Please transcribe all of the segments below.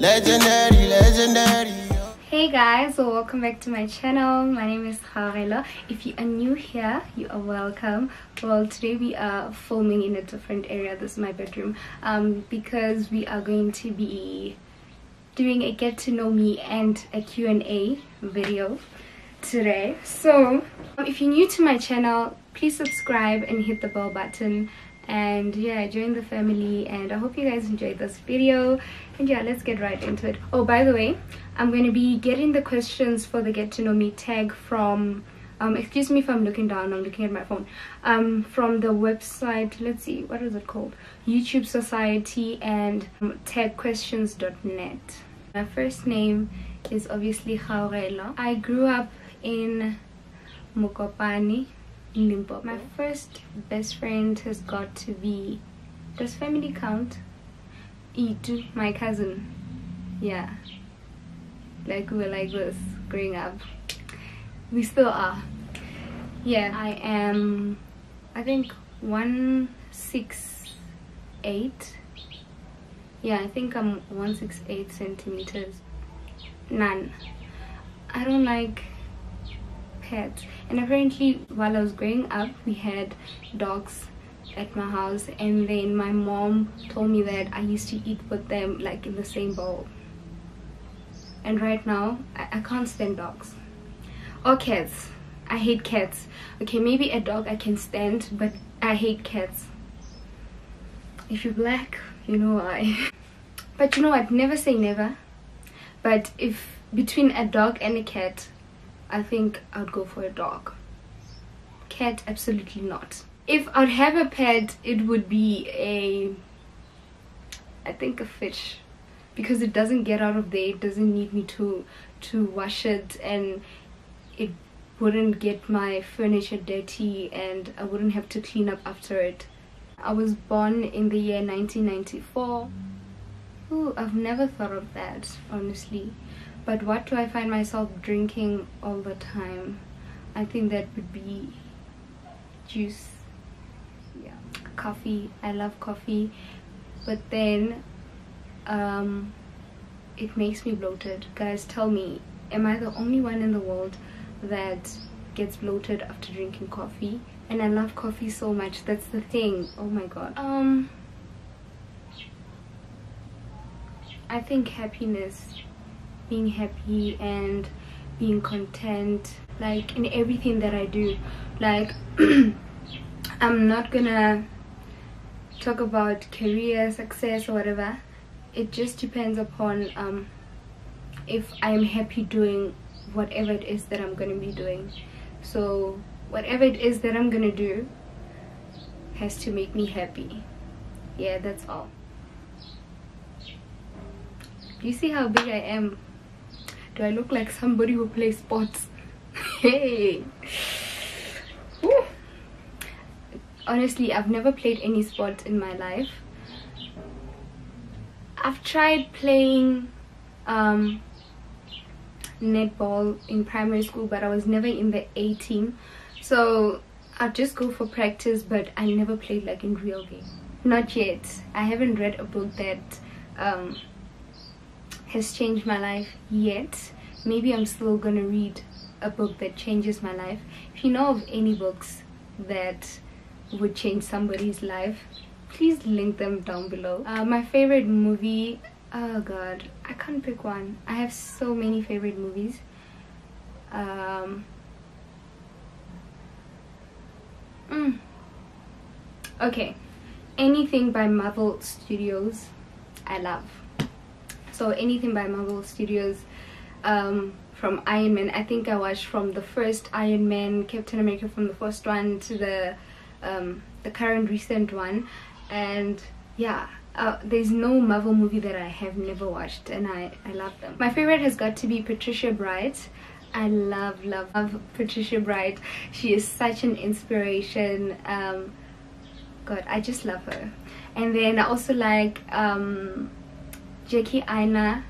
Legendary, legendary. Hey guys, so welcome back to my channel. My name is Kgaugelo. If you are new here, you are welcome. Well, today we are filming in a different area. This is my bedroom um, because we are going to be doing a get to know me and a Q&A video today. So, um, if you're new to my channel, please subscribe and hit the bell button and yeah join the family and i hope you guys enjoyed this video. And yeah let's get right into it. Oh by the way i'm going to be getting the questions for the get to know me tag from um excuse me if i'm looking down i'm looking at my phone. Um from the website let's see what is it called? Youtube society and um, tagquestions.net my first name is obviously Kgaugelo. i grew up in Limpopo. My first best friend has got to be, does family count? Itu, my cousin. Yeah. Like we were like this growing up. We still are. Yeah, I am, I think, one six eight. Yeah, I think I'm 168 centimeters. None. I don't like and apparently while I was growing up we had dogs at my house. And then my mom told me that I used to eat with them like in the same bowl. And right now I, I can't stand dogs. Or cats. I hate cats. Okay maybe a dog I can stand but I hate cats. If you're black you know why. But you know what? Never say never. But if between a dog and a cat I think I'd go for a dog. Cat, absolutely not. If I'd have a pet, it would be a, I think a fish. Because it doesn't get out of there, it doesn't need me to, to wash it and it wouldn't get my furniture dirty and I wouldn't have to clean up after it. I was born in the year 1994. Ooh, I've never thought of that, honestly but what do I find myself drinking all the time? I think that would be juice. Yeah. Coffee. I love coffee. But then um, it makes me bloated. Guys tell me am I the only one in the world that gets bloated after drinking coffee? And I love coffee so much. That's the thing. Oh my god. Um I think happiness being happy and being content like in everything that I do. Like I'm not gonna talk about career success or whatever. It just depends upon um, if I'm happy doing whatever it is that I'm gonna be doing. So whatever it is that I'm gonna do has to make me happy. Yeah that's all. You see how big I am do I look like somebody who plays sports? hey! Woo. Honestly, I've never played any sport in my life. I've tried playing um, netball in primary school, but I was never in the A team. So I'd just go for practice, but I never played like in real game. Not yet. I haven't read a book that um, has changed my life yet. Maybe i'm still gonna read a book that changes my life. If you know of any books that would change somebody's life please link them down below. Uh, my favorite movie oh god i can't pick one. I have so many favorite movies. Um mm, okay. Anything by marvel studios i love so anything by marvel studios um, from iron man i think i watched from the first iron man captain america from the first one to the um, the current recent one and yeah uh, there's no Marvel movie that I have never watched and I, I love them. My favorite has got to be Patricia Bright. I love, love, love Patricia Bright. She is such an inspiration. Um, God, I just love her. And then I also like um, Jackie Aina.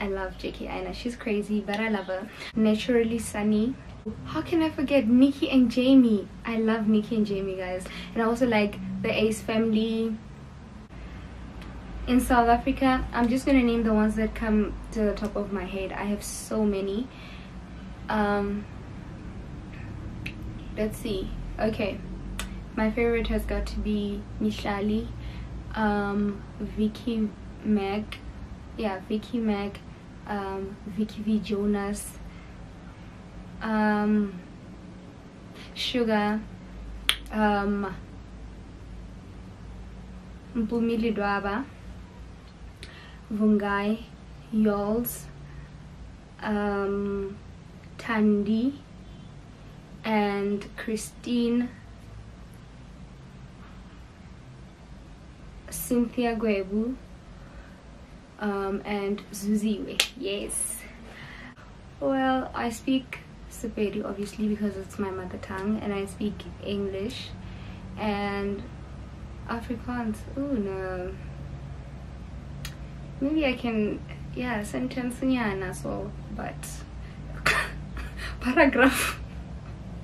I love Jackie Aina. She's crazy, but I love her. Naturally Sunny. How can I forget Nikki and Jamie? I love Nikki and Jamie, guys. And I also like the Ace family. in South Africa, I'm just gonna name the ones that come to the top of my head. I have so many. Um, let's see. Okay, my favorite has got to be Mihlali, um, Vicky Mac, yeah, Vicky Mac, um, Vicky V Jonas, um, Sugar, um, Mpumili Dwaba. Vungai, Yols, um, Tandi, and Christine, Cynthia Gwebu, um, and Zuziwe. Yes. Well, I speak Sepedi obviously because it's my mother tongue, and I speak English and Afrikaans. Oh no maybe I can yeah sentence nyana so but paragraph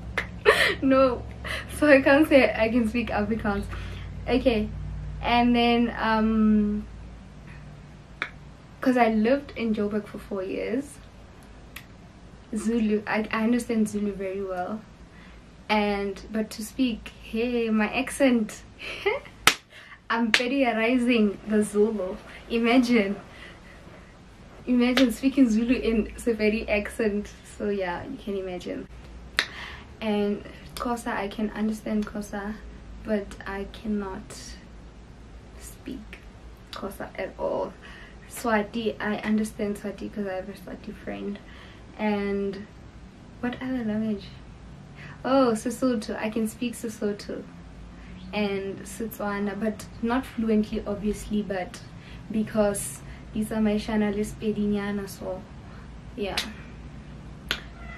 no so I can't say I can speak Afrikaans okay and then um because I lived in Joburg for four years Zulu I, I understand Zulu very well and but to speak hey my accent I'm familiarizing the Zulu. Imagine. Imagine speaking Zulu in Sepedi accent. So yeah, you can imagine. And Xhosa, I can understand Xhosa, but I cannot speak Xhosa at all. Swati, I understand Swati because I have a Swati friend. And what other language? Oh, Sesotho. I can speak Sesotho and Setswana, but not fluently, obviously, but because these are my channel is Pedinyana, so yeah.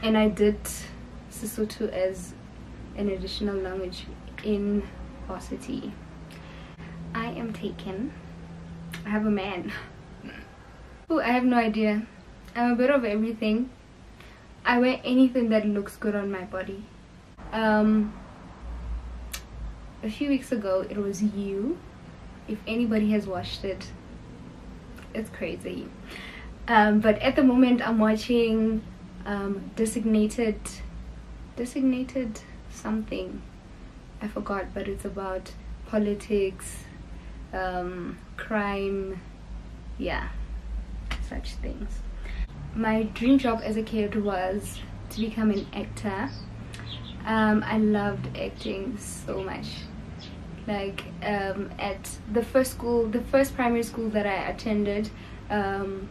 And I did Sesotho as an additional language in varsity. I am taken. I have a man. Oh, I have no idea. I'm a bit of everything. I wear anything that looks good on my body. Um, a few weeks ago it was you if anybody has watched it it's crazy um, but at the moment i'm watching um, designated designated something i forgot but it's about politics um, crime yeah such things. My dream job as a kid was to become an actor. Um, I loved acting so much. Like um, at the first school the first primary school that I attended um,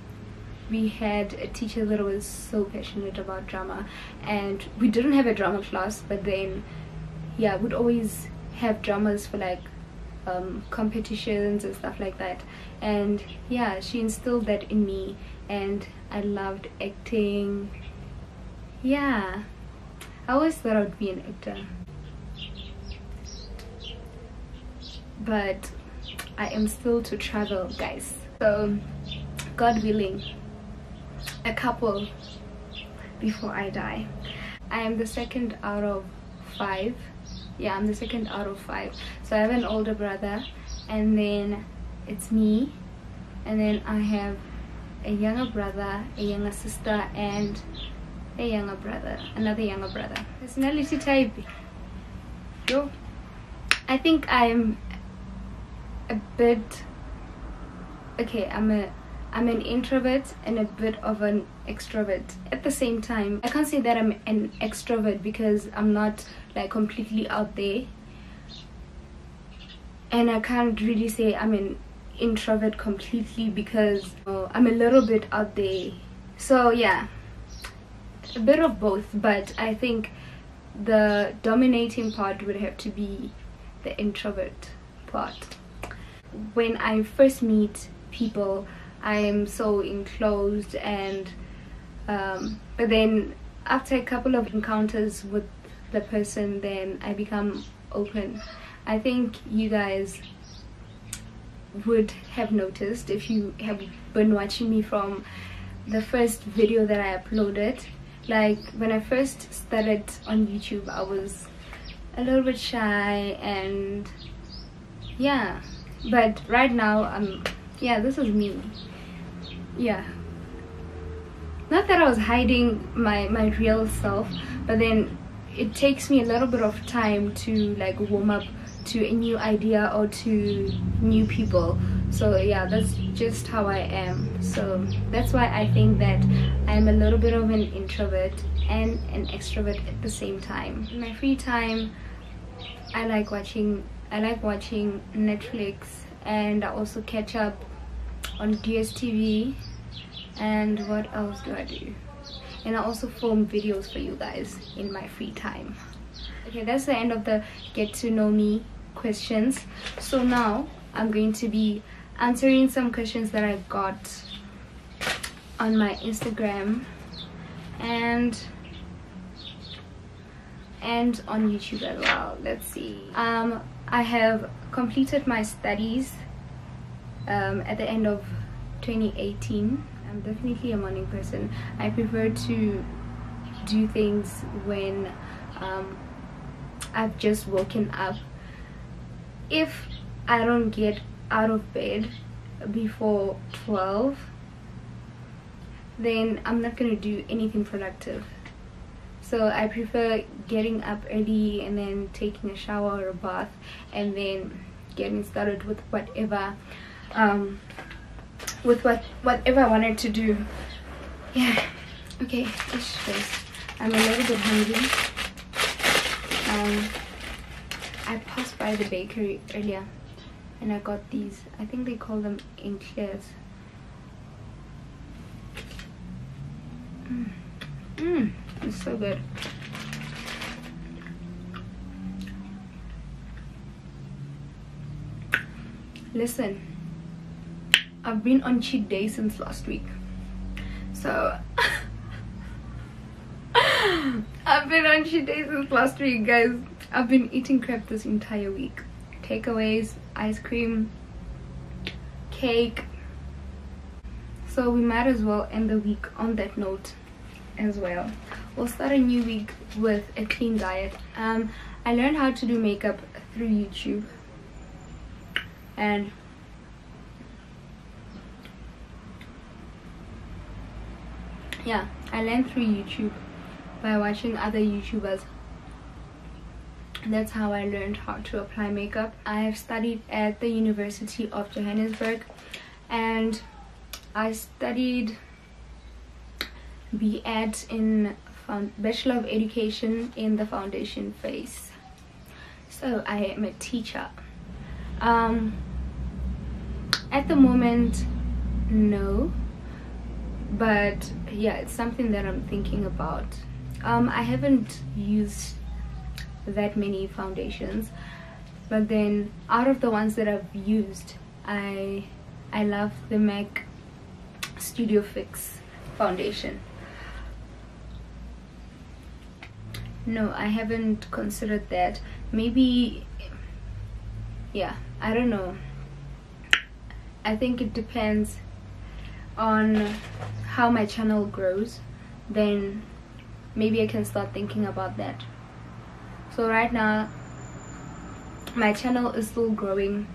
we had a teacher that was so passionate about drama. And we didn't have a drama class but then yeah we'd always have dramas for like um, competitions and stuff like that. And yeah she instilled that in me. And I loved acting. Yeah. I always thought I would be an actor. But I am still to travel guys. So God willing a couple before I die. I am the second out of five yeah I'm the second out of five. So I have an older brother and then it's me and then I have a younger brother a younger sister and a younger brother another younger brother. Personality type. Yo. I think I'm a bit okay i'm a i'm an introvert and a bit of an extrovert at the same time. I can't say that i'm an extrovert because i'm not like completely out there. And i can't really say i'm an introvert completely because uh, i'm a little bit out there. So yeah a bit of both but i think the dominating part would have to be the introvert part. When I first meet people I am so enclosed and um, but then after a couple of encounters with the person then I become open. I think you guys would have noticed if you have been watching me from the first video that I uploaded. Like when I first started on YouTube I was a little bit shy and yeah. But right now i'm yeah this is me yeah. Not that i was hiding my my real self but then it takes me a little bit of time to like warm up to a new idea or to new people. So yeah that's just how i am. So that's why i think that i'm a little bit of an introvert and an extrovert at the same time. In my free time i like watching i like watching netflix and i also catch up on dstv and what else do i do? And i also film videos for you guys in my free time. Okay that's the end of the get to know me questions. So now i'm going to be answering some questions that i got on my instagram and and on youtube as well. Let's see. Um i have completed my studies um at the end of 2018 i'm definitely a morning person. I prefer to do things when um i've just woken up. If I don't get out of bed before 12 then I'm not gonna do anything productive. So I prefer getting up early and then taking a shower or a bath and then getting started with whatever um, with what whatever I wanted to do yeah okay I'm a little bit hungry um, I passed by the bakery earlier and I got these. I think they call them eclairs. Mmm, mm, it's so good. Listen, I've been on cheat day since last week. So, I've been on cheat day since last week, guys. I've been eating crap this entire week. Takeaways, ice cream, cake. So we might as well end the week on that note as well. We'll start a new week with a clean diet. Um, I learned how to do makeup through YouTube. And yeah, I learned through YouTube by watching other YouTubers that's how I learned how to apply makeup. I have studied at the University of Johannesburg and I studied B.Ed in Bachelor of Education in the foundation phase. So I am a teacher. Um, at the moment, no. But yeah, it's something that I'm thinking about. Um, I haven't used that many foundations but then out of the ones that I've used I I love the MAC Studio Fix foundation. No I haven't considered that. Maybe yeah I don't know. I think it depends on how my channel grows then maybe I can start thinking about that. So right now my channel is still growing.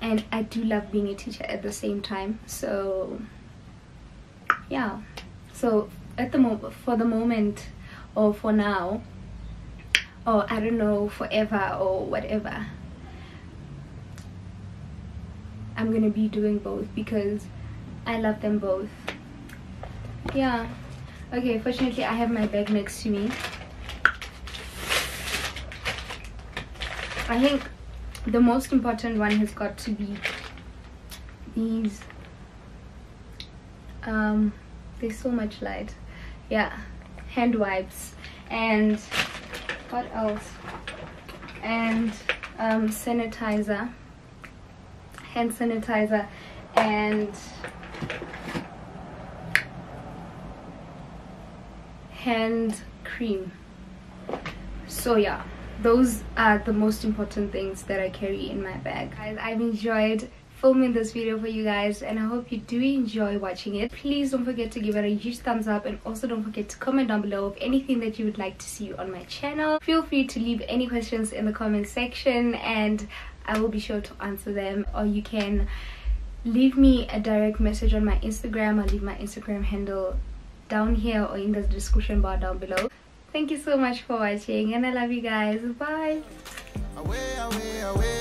And I do love being a teacher at the same time so yeah. So at the moment for the moment or for now or I don't know forever or whatever I'm gonna be doing both because I love them both. Yeah. Okay fortunately I have my bag next to me. I think the most important one has got to be these. Um there's so much light. Yeah hand wipes. And what else? And um, sanitizer hand sanitizer and hand cream so yeah those are the most important things that I carry in my bag. Guys, I've enjoyed filming this video for you guys and I hope you do enjoy watching it. Please don't forget to give it a huge thumbs up and also don't forget to comment down below of anything that you would like to see on my channel. Feel free to leave any questions in the comment section and I will be sure to answer them or you can leave me a direct message on my Instagram. I'll leave my Instagram handle down here or in the description bar down below. Thank you so much for watching and I love you guys. Bye. Away, away, away.